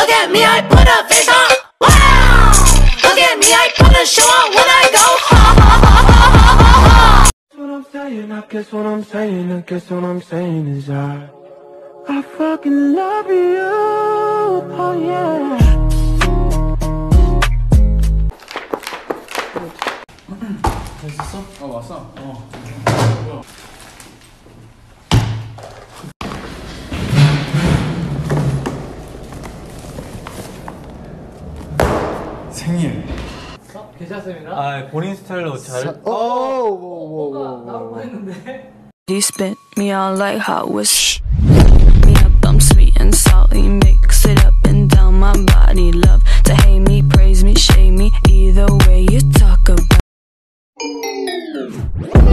Look at me, I put a face on. Wow. Look at me, I put a show on when I go. Ha ha ha ha ha ha ha. what I'm saying, I guess what I'm saying, I guess what I'm saying is I I fucking love you, oh yeah 어 왔어? 어 생일 어? 괜찮습니다. 아 본인 스타일로 잘 나오고 했는데. You spit me out like hot was me up, I'm sweet and salty. Mix it up and down my body. Love to hate me, praise me, shame me. Either way you talk about.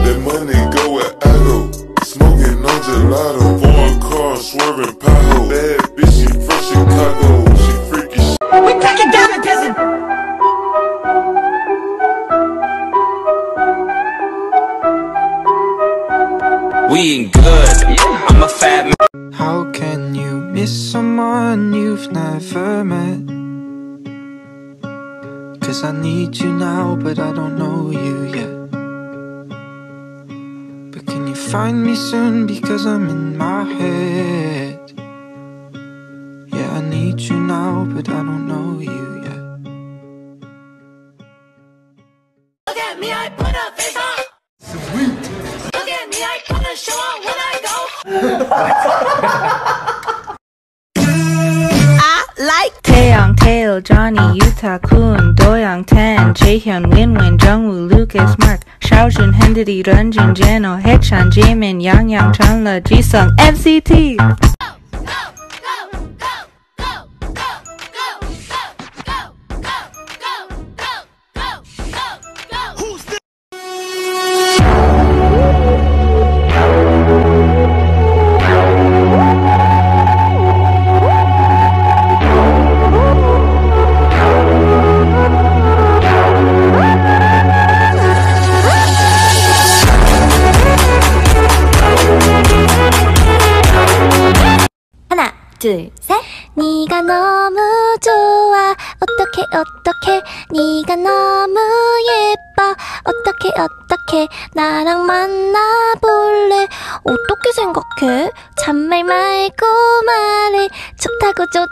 That money go where I go. Smoking on gelato. Foreign car swerving pothole. Bad bitch, We ain't good. I'm a fat man. How can you miss someone you've never met? Cause I need you now, but I don't know you yet. But can you find me soon? Because I'm in my head. Yeah, I need you now, but I don't know you yet. Look at me, I put a face on. I go. Taeyong, Taeil, Johnny, Yuta, Kun, Doyoung, Ten, Jaehyun, Winwin, Jungwoo, Lucas, Mark, Xiaojun, Hendery, Renjun, Jeno, oh, Haechan, Jaemin, Yang Yang, Chenle, Jisung, NCT. 둘, 셋. 네가 너무 좋아. 어떻게 어떻게? 네가 너무 예뻐. 어떻게 어떻게? 나랑 만나 볼래? 어떻게 생각해? 잔말 말고 말해. 좋다고 좋